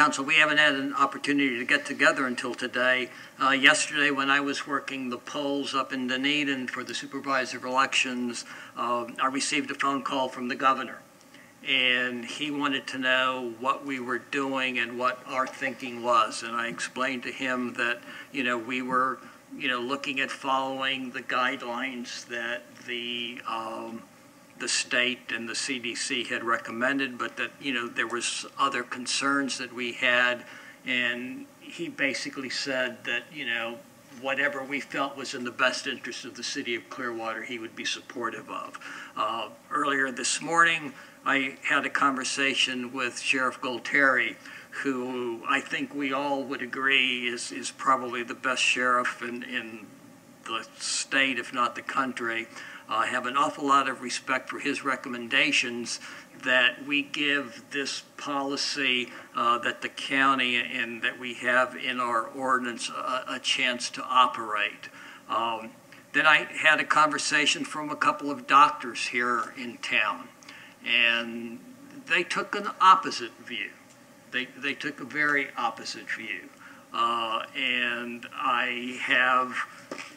Council, we haven't had an opportunity to get together until today. Uh, Yesterday, when I was working the polls up in Dunedin for the supervisor of elections, uh, I received a phone call from the governor. And he wanted to know what we were doing and what our thinking was. And I explained to him that, you know, we were, you know, looking at following the guidelines that the um, the state and the CDC had recommended, but that, you know, there was other concerns that we had. And he basically said that, you know, whatever we felt was in the best interest of the city of Clearwater, he would be supportive of. Uh, earlier this morning, I had a conversation with Sheriff Gualtieri, who I think we all would agree is, is probably the best sheriff in, in the state, if not the country. I have an awful lot of respect for his recommendations that we give this policy uh, that the county and that we have in our ordinance a, a chance to operate. Um, then I had a conversation from a couple of doctors here in town, and they took an opposite view. They, they took a very opposite view. Uh, and I have,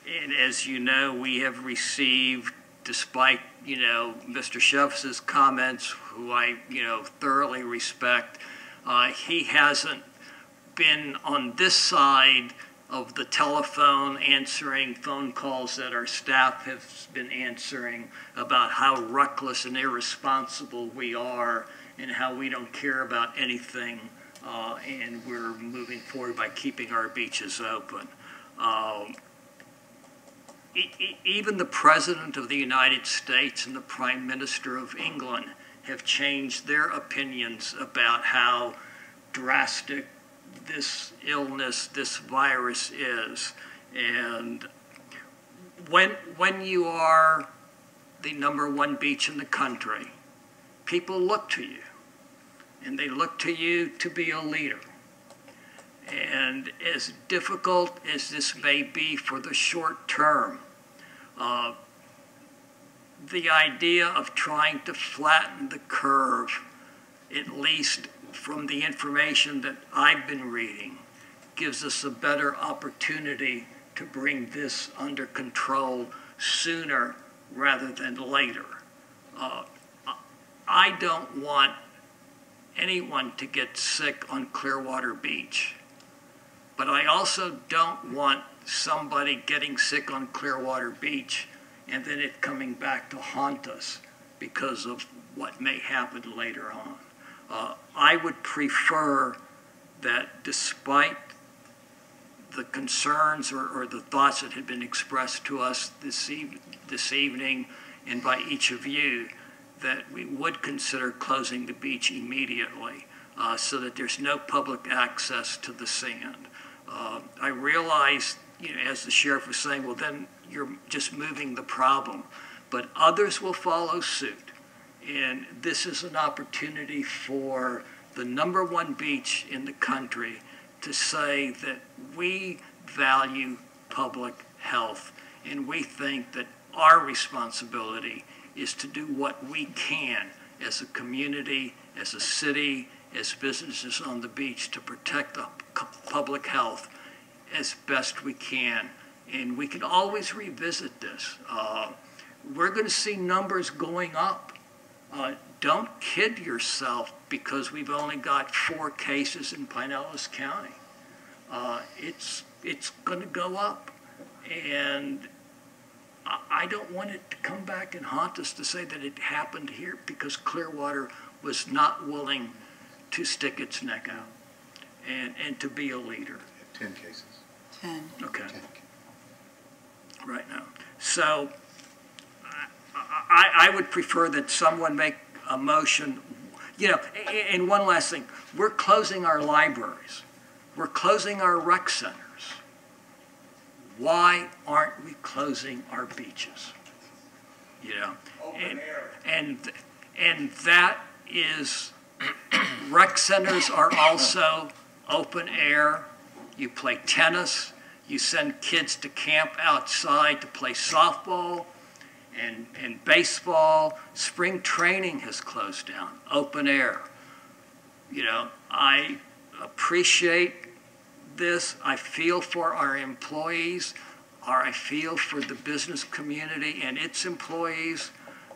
and as you know, we have received despite, you know, Mr. Sheff's comments, who I, you know, thoroughly respect, uh, he hasn't been on this side of the telephone answering phone calls that our staff has been answering about how reckless and irresponsible we are and how we don't care about anything uh, and we're moving forward by keeping our beaches open. Um, even the President of the United States and the Prime Minister of England have changed their opinions about how drastic this illness, this virus is. And when, when you are the number one beach in the country, people look to you. And they look to you to be a leader. And as difficult as this may be for the short term, uh, the idea of trying to flatten the curve, at least from the information that I've been reading, gives us a better opportunity to bring this under control sooner rather than later. Uh, I don't want anyone to get sick on Clearwater Beach. But I also don't want somebody getting sick on Clearwater Beach and then it coming back to haunt us because of what may happen later on. Uh, I would prefer that despite the concerns or, or, the thoughts that had been expressed to us this, e this evening and by each of you, that we would consider closing the beach immediately uh, so that there's no public access to the sand. Uh, I realize, you know, as the sheriff was saying, well, then you're just moving the problem. But others will follow suit. And this is an opportunity for the number one beach in the country to say that we value public health and we think that our responsibility is to do what we can as a community, as a city, as businesses on the beach to protect the public health as best we can. And we can always revisit this. Uh, we're going to see numbers going up. Uh, don't kid yourself because we've only got four cases in Pinellas County. Uh, it's it's going to go up. And I don't want it to come back and haunt us to say that it happened here because Clearwater was not willing to stick its neck out and, and to be a leader. 10 cases. 10. Okay. 10. Right now. So I, I would prefer that someone make a motion. You know, and one last thing. We're closing our libraries. We're closing our rec centers. Why aren't we closing our beaches? You know, and, and and that is rec centers are also open air. You play tennis. You send kids to camp outside to play softball and, and baseball. Spring training has closed down, open air. You know, I appreciate this. I feel for our employees, or I feel for the business community and its employees,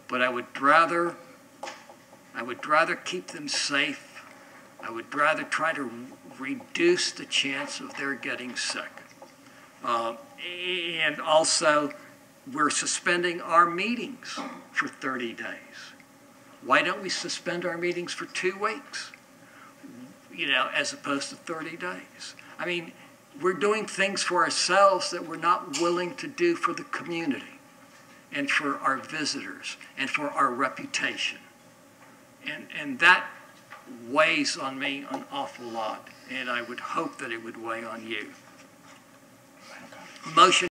but I would rather, I would rather keep them safe. I would rather try to reduce the chance of their getting sick. Uh, and also, we're suspending our meetings for 30 days. Why don't we suspend our meetings for two weeks? You know, as opposed to 30 days. I mean, we're doing things for ourselves that we're not willing to do for the community and for our visitors and for our reputation. And, and that weighs on me an awful lot, and I would hope that it would weigh on you. Motion